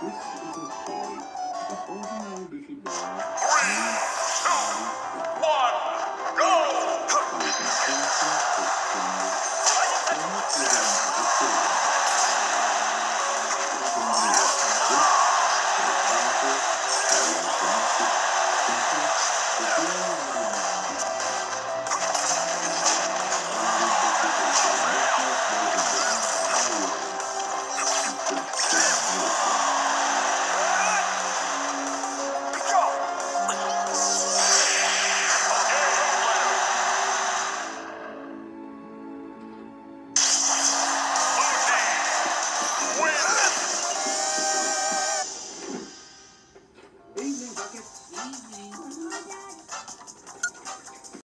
This is the story of ordinary little boy. amazing.